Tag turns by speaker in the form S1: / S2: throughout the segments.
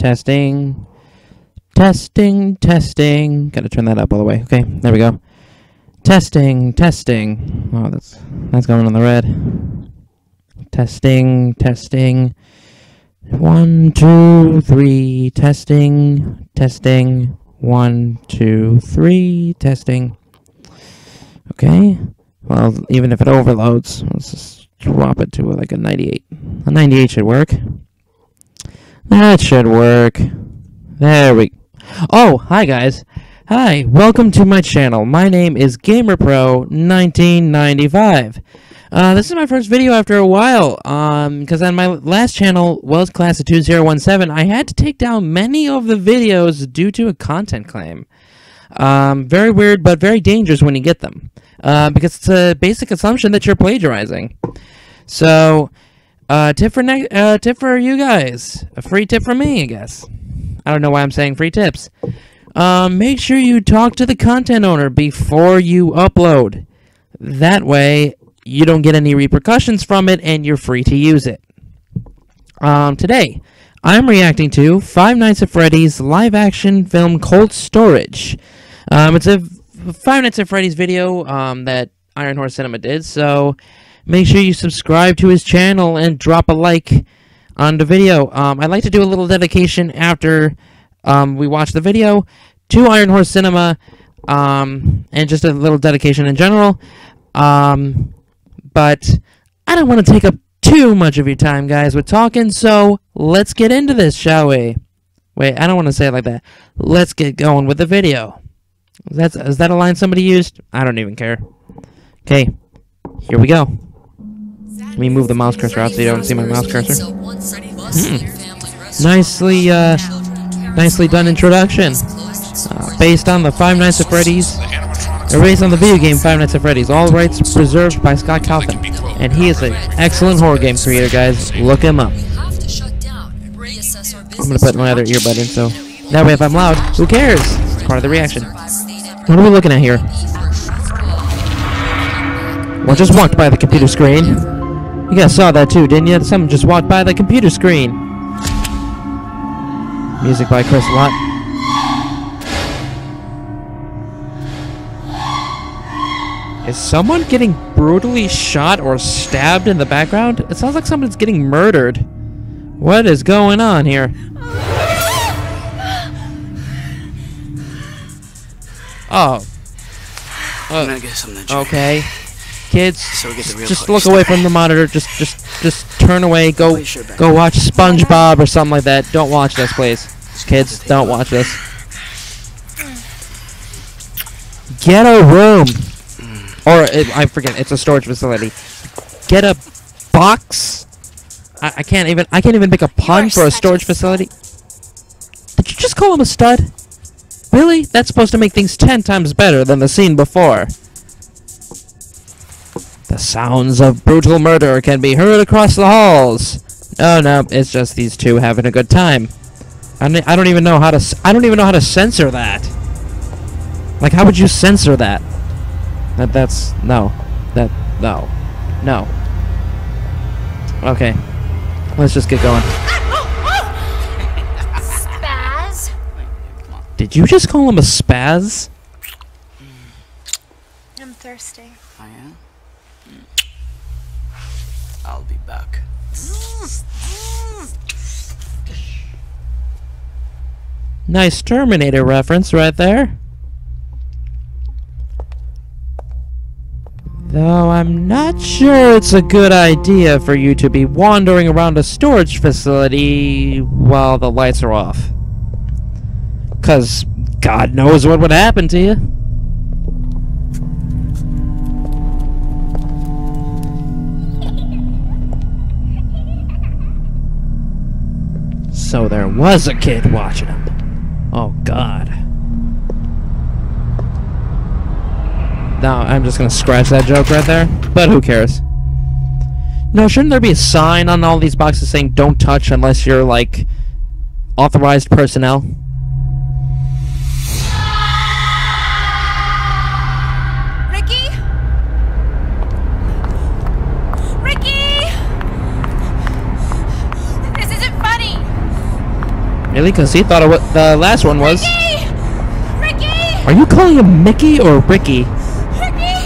S1: Testing. Testing, testing. Gotta turn that up all the way. Okay, there we go. Testing, testing. Oh, that's that's going on the red. Testing, testing. One, two, three. Testing, testing. One, two, three. Testing. Okay. Well, even if it overloads, let's just drop it to like a 98. A 98 should work. That should work. There we Oh, hi guys. Hi, welcome to my channel. My name is GamerPro1995. Uh, this is my first video after a while, um, because on my last channel, Wells Class of 2017, I had to take down many of the videos due to a content claim. Um, very weird, but very dangerous when you get them, uh, because it's a basic assumption that you're plagiarizing. So, uh, tip for ne- uh, tip for you guys, a free tip from me, I guess. I don't know why I'm saying free tips. Um, make sure you talk to the content owner before you upload. That way, you don't get any repercussions from it and you're free to use it. Um, today, I'm reacting to Five Nights at Freddy's live action film Cold Storage. Um, it's a Five Nights at Freddy's video um, that Iron Horse Cinema did, so make sure you subscribe to his channel and drop a like on the video. Um, I'd like to do a little dedication after um, we watch the video to Iron Horse Cinema, um, and just a little dedication in general. Um, but I don't want to take up too much of your time, guys, with talking, so let's get into this, shall we? Wait, I don't want to say it like that. Let's get going with the video. Is that, is that a line somebody used? I don't even care. Okay, here we go. Let me move the mouse cursor out so you don't see my mouse cursor. Hmm. Nicely, uh, nicely done introduction. Uh, based on the Five Nights at Freddy's, or based on the video game Five Nights at Freddy's. All rights preserved by Scott Cawthon, and he is an excellent horror game creator, guys. Look him up. I'm gonna put my other earbud in, so that way if I'm loud, who cares? It's part of the reaction. What are we looking at here? Well, just walked by the computer screen. You guys saw that too, didn't you? Someone just walked by the computer screen. Music by Chris Lott. Is someone getting brutally shot or stabbed in the background? It sounds like someone's getting murdered. What is going on here? Oh.
S2: Uh, I'm gonna get something to drink.
S1: Okay. Kids,
S2: So we get the real
S1: just look away from the monitor. Just, just, just turn away. Go,
S2: Place your bag.
S1: go watch SpongeBob or something like that. Don't watch this, please. Kids, don't watch this. Get a room, mm. or it, I forget. It's a storage facility. Get a box. I, I can't even. I can't even make a pun for a storage facility. Did you just call him a stud? Really? That's supposed to make things ten times better than the scene before. The sounds of brutal murder can be heard across the halls. No, no, it's just these two having a good time. I don't, I don't even know how to. s- I don't even know how to censor that. Like, how would you censor that? That that's no, that no, no. Okay, let's just get going.
S3: Spaz?
S1: Did you just call him a spaz? Mm.
S3: I'm thirsty.
S2: I am. I'll be back.
S1: Nice Terminator reference right there. Though I'm not sure it's a good idea for you to be wandering around a storage facility while the lights are off. Cause God knows what would happen to you. So there was a kid watching him. Oh God. Now, I'm just gonna scratch that joke right there. But who cares? No, shouldn't there be a sign on all these boxes saying "Don't touch" unless you're like authorized personnel? Really? Because he thought of what the last one was.
S3: Ricky! Ricky!
S1: Are you calling him Mickey or Ricky?
S3: Ricky!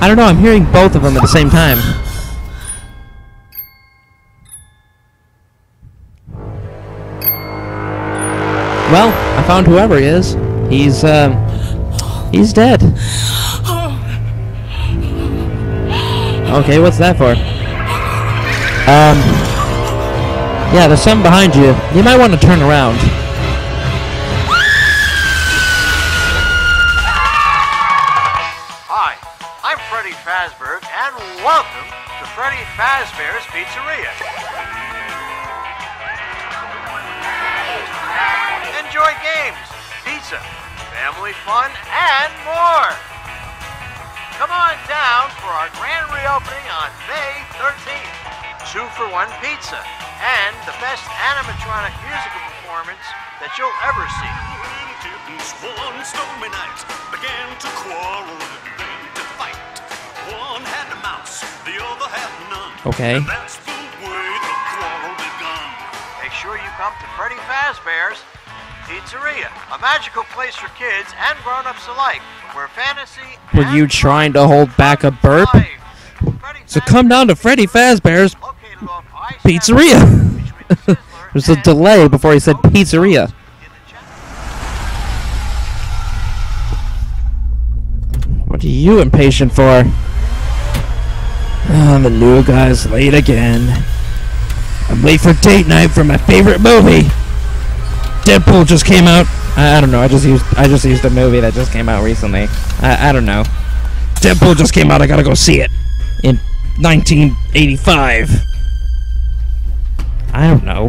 S1: I don't know. I'm hearing both of them at the same time. Well, I found whoever he is. He's, um, he's dead. Okay, what's that for? Um, yeah, there's some behind you. You might want to turn around.
S4: Hi, I'm Freddy Fazbear, and welcome to Freddy Fazbear's Pizzeria. Enjoy games, pizza, family fun, and more. Come on down for our grand reopening on May 13th. Two for one pizza and the best animatronic musical performance that you'll ever see.
S5: Kittens one stormy night began to quarrel and then to fight. One had a mouse, the other had none.
S1: Okay.
S5: And that's the way the quarrel begun.
S4: Make sure you come to Freddy Fazbear's Pizzeria, a magical place for kids and grown-ups alike, where fantasy
S1: Were
S4: and
S1: you trying to hold back a burp? So come down to Freddy Fazbear's
S4: located off I-7
S1: Pizzeria. There's a delay before he said pizzeria.
S4: in the chat.
S1: What are you impatient for? Oh, the new guy's late again. I'm late for date night for my favorite movie. Deadpool just came out. I, I don't know. I just used I just used a movie that just came out recently. I, I don't know. Deadpool just came out. I gotta go see it in 1985. I don't know.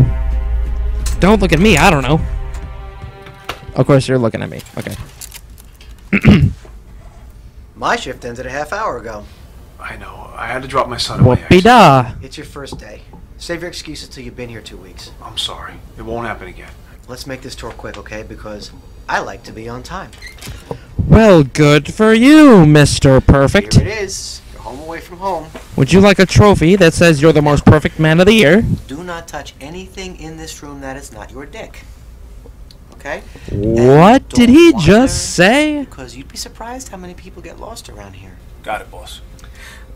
S1: Don't look at me. I don't know. Of course, you're looking at me. Okay.
S6: My shift ended a half hour ago.
S7: I know. I had to drop my son away.
S1: Whoopie da.
S6: It's your first day. Save your excuses till you've been here two weeks.
S7: I'm sorry. It won't happen again.
S6: Let's make this tour quick, okay? Because I like to be on time.
S1: Well, good for you, Mr. Perfect.
S6: Here it is. You're home away from home.
S1: Would you like a trophy that says you're the most perfect man of the year?
S6: Do not touch anything in this room that is not your dick. Okay?
S1: What did he just say?
S6: Because you'd be surprised how many people get lost around here.
S7: Got it, boss.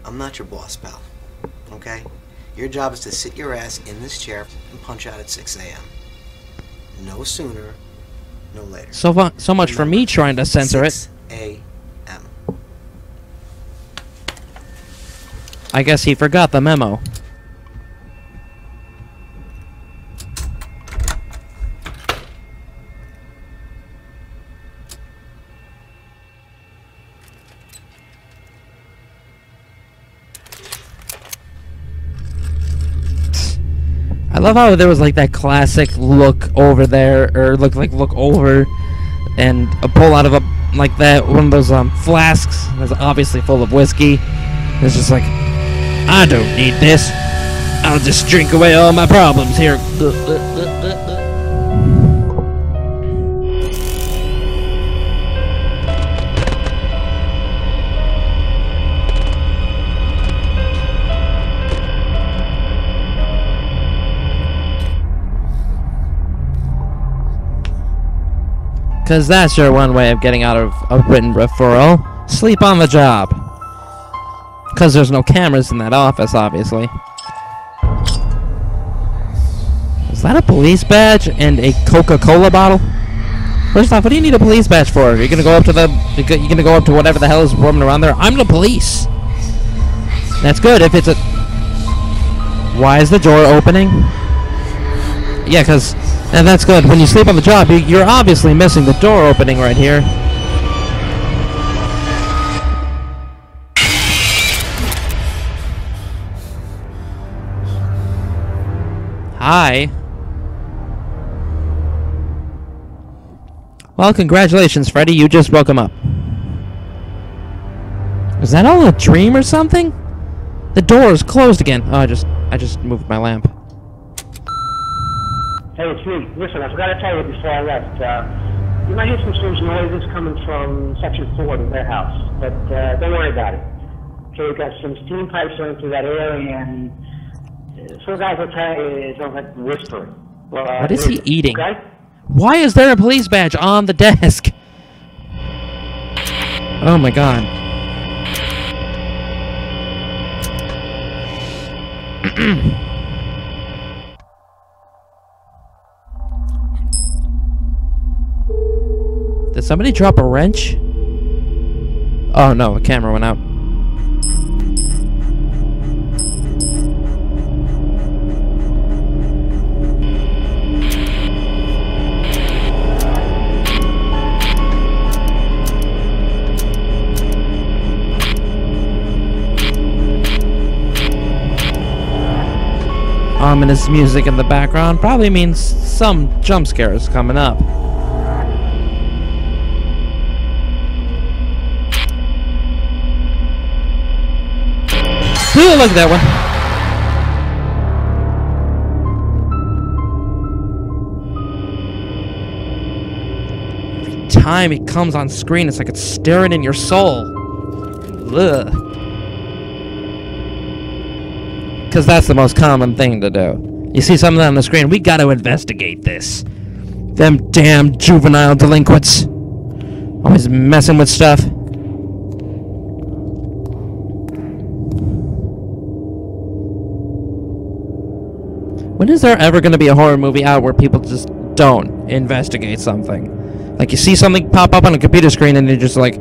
S6: I'm not your boss, pal. Okay? Your job is to sit your ass in this chair and punch out at 6 a.m. No sooner, no later.
S1: So fu- so much for me trying to censor it.
S6: 6 a.m.
S1: I guess he forgot the memo. I love how there was like that classic look over there, or look like look over, and a pull out of a like that one of those um flasks that's obviously full of whiskey. It's just like, I don't need this. I'll just drink away all my problems here. Because that's your one way of getting out of a written referral. Sleep on the job. Because there's no cameras in that office, obviously. Is that a police badge and a Coca-Cola bottle? First off, what do you need a police badge for? You're gonna go up to the, you're gonna go up to whatever the hell is roaming around there. I'm the police. That's good if it's a. Why is the door opening? Yeah, cause, and that's good. When you sleep on the job, you, you're obviously missing the door opening right here. Hi. Well, congratulations, Freddy. You just woke him up. Is that all a dream or something? The door is closed again. Oh, I just, I just moved my lamp.
S8: Hey, it's me. Listen, I forgot to tell you before I left. Uh, you might hear some strange noises coming from Section 4, of the warehouse, but uh, don't worry about it. Okay, we've got some steam pipes running through that area, and uh, some guys will tell you don't like whispering. Uh,
S1: What is he eating?
S8: Okay?
S1: Why is there a police badge on the desk? Oh my god. Did somebody drop a wrench? Oh no, the camera went out. Ominous music in the background probably means some jump scare is coming up. Look at that one. Every time it comes on screen, it's like it's staring in your soul. Ugh. Because that's the most common thing to do. You see something on the screen, we gotta investigate this. Them damn juvenile delinquents. Always messing with stuff. When is there ever gonna be a horror movie out where people just don't investigate something? Like you see something pop up on a computer screen and you're just like,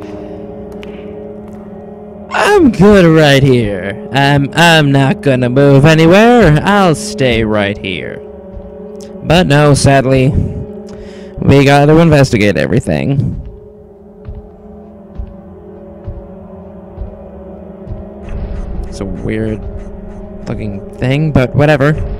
S1: I'm good right here. I'm I'm not gonna move anywhere. I'll stay right here. But no, sadly, we gotta investigate everything. It's a weird looking thing, but whatever.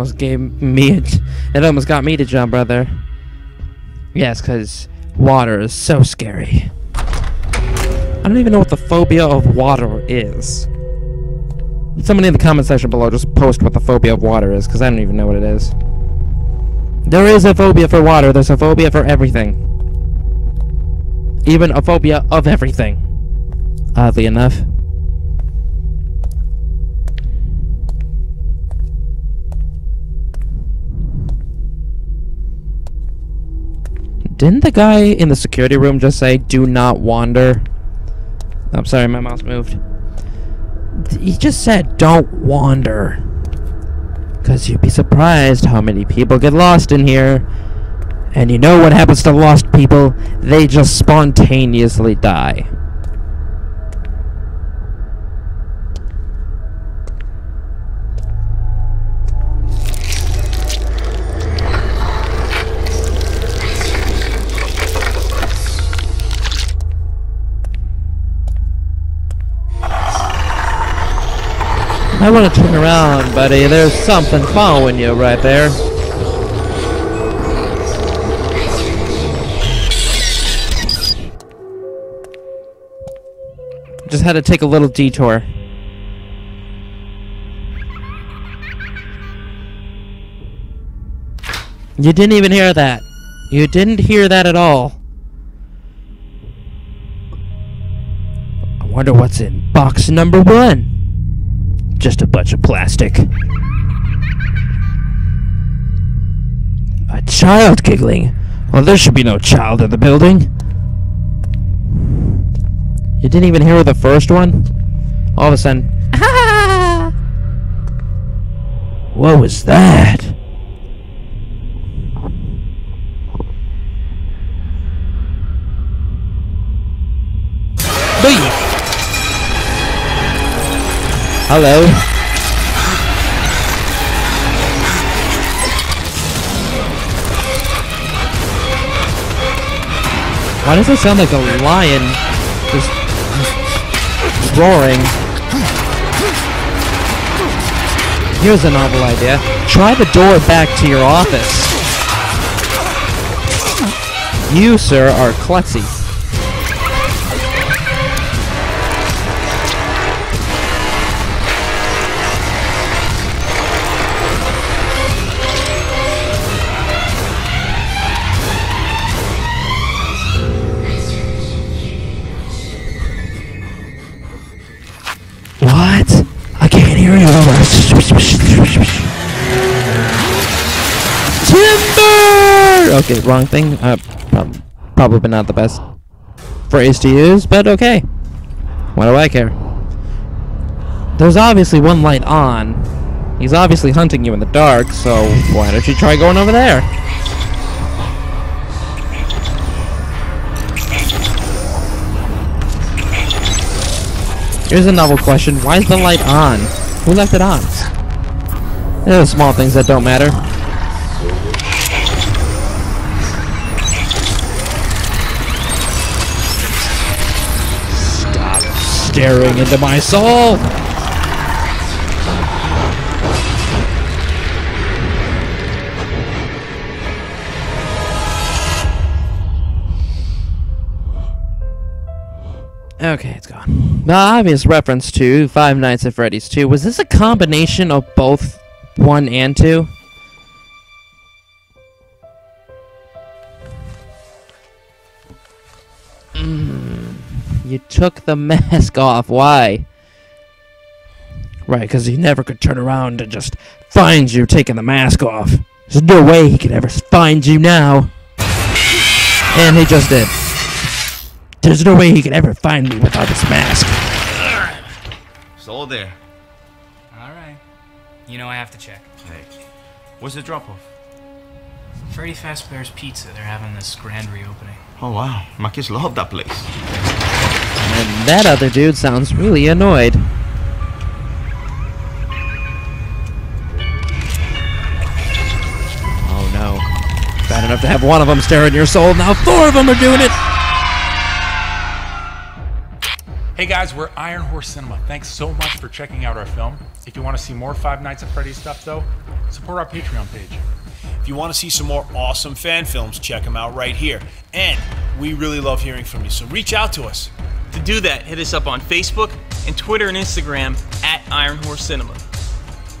S1: Almost gave me a, it almost got me to jump, brother. Yes, because water is so scary. I don't even know what the phobia of water is. Somebody in the comment section below just post what the phobia of water is, because I don't even know what it is. There is a phobia for water, there's a phobia for everything. Even a phobia of everything. Oddly enough. Didn't the guy in the security room just say, do not wander? I'm sorry, my mouse moved. He just said, don't wander. Because you'd be surprised how many people get lost in here. And you know what happens to lost people? They just spontaneously die. I want to turn around, buddy. There's something following you right there. Just had to take a little detour. You didn't even hear that. You didn't hear that at all. I wonder what's in box number one. Just a bunch of plastic. A child giggling. Well, there should be no child in the building. You didn't even hear the first one? All of a sudden, ah! What was that? Hello. Why does it sound like a lion just roaring? Here's a novel idea. Try the door back to your office. You, sir, are klutzy. Timber! Okay, wrong thing. Uh, prob- probably not the best phrase to use, but okay. What do I care? There's obviously one light on. He's obviously hunting you in the dark, so why don't you try going over there? Here's a novel question. Why is the light on? Who left it on? There's small things that don't matter. Stop staring into my soul! Okay, it's gone. The obvious reference to Five Nights at Freddy's 2. Was this a combination of both 1 and 2? Mm, you took the mask off. Why? Right, because he never could turn around and just find you taking the mask off. There's no way he could ever find you now. And he just did. There's no way he could ever find me without this mask.
S9: It's all there.
S10: Alright. You know I have to check.
S9: Hey, what's the drop off?
S10: Freddy Fazbear's Pizza. They're having this grand reopening.
S9: Oh wow, my kids love that place.
S1: And that other dude sounds really annoyed. Oh no. Bad enough to have one of them stare in your soul, now four of them are doing it!
S11: Hey guys, we're Iron Horse Cinema. Thanks so much for checking out our film. If you want to see more Five Nights at Freddy's stuff, though, support our Patreon page.
S12: If you want to see some more awesome fan films, check them out right here. And we really love hearing from you, so reach out to us.
S13: To do that, hit us up on Facebook and Twitter and Instagram at Iron Horse Cinema.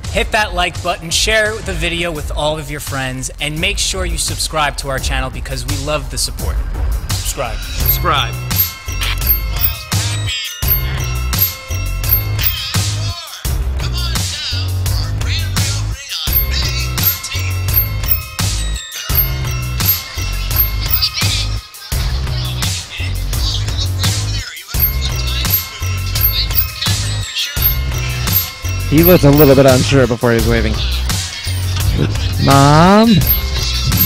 S10: Hit that like button, share the video with all of your friends, and make sure you subscribe to our channel because we love the support.
S12: Subscribe.
S13: Subscribe.
S1: He was a little bit unsure before he was waving. Mom?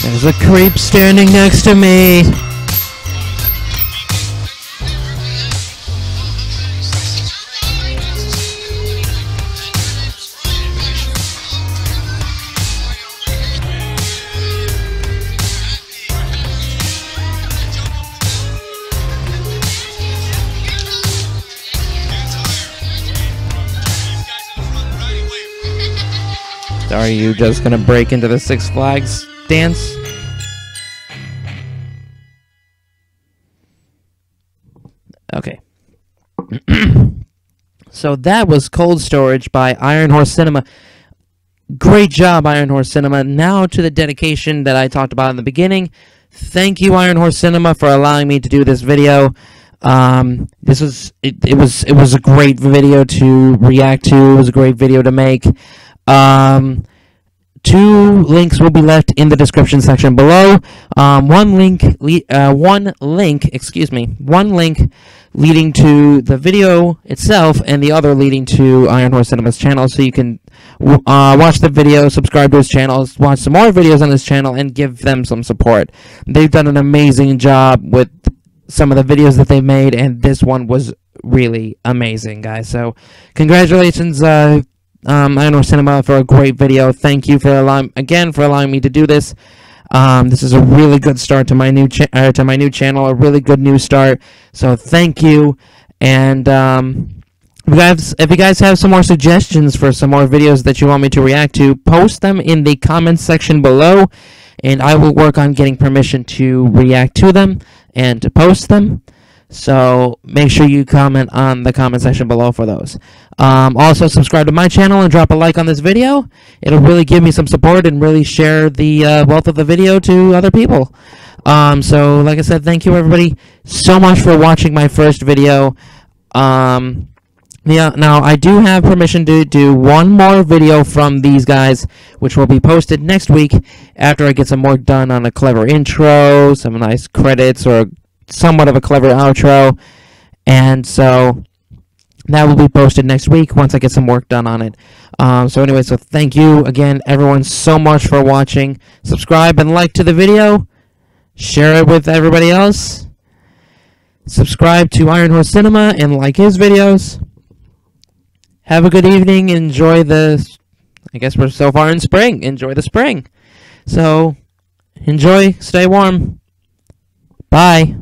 S1: There's a creep standing next to me! Are you just gonna break into the Six Flags dance? Okay. so that was Cold Storage by Iron Horse Cinema. Great job, Iron Horse Cinema. Now to the dedication that I talked about in the beginning. Thank you, Iron Horse Cinema, for allowing me to do this video. Um, this was it, it was it was a great video to react to. It was a great video to make. Um, two links will be left in the description section below. Um, one link, uh, one link, excuse me, one link leading to the video itself, and the other leading to Iron Horse Cinema's channel, so you can uh, watch the video, subscribe to his channel, watch some more videos on his channel, and give them some support. They've done an amazing job with some of the videos that they made, and this one was really amazing, guys. So, congratulations, uh, um, Iron Horse Cinema, for a great video. Thank you for allowing again for allowing me to do this. Um, this is a really good start to my new uh, to my new channel, a really good new start. So thank you, and um, you guys if you guys have some more suggestions for some more videos that you want me to react to, post them in the comments section below, and I will work on getting permission to react to them and to post them. So make sure you comment on the comment section below for those. Um, also, subscribe to my channel and drop a like on this video. It'll really give me some support and really share the uh, wealth of the video to other people. Um, so, like I said, thank you everybody so much for watching my first video. Um, Yeah, now I do have permission to do one more video from these guys, which will be posted next week after I get some work done on a clever intro, some nice credits, or somewhat of a clever outro. And so that will be posted next week once I get some work done on it. Um, so anyway, so thank you again, everyone, so much for watching. Subscribe and like to the video. Share it with everybody else. Subscribe to Iron Horse Cinema and like his videos. Have a good evening. Enjoy the. I guess we're so far in spring. Enjoy the spring. So, enjoy. Stay warm. Bye.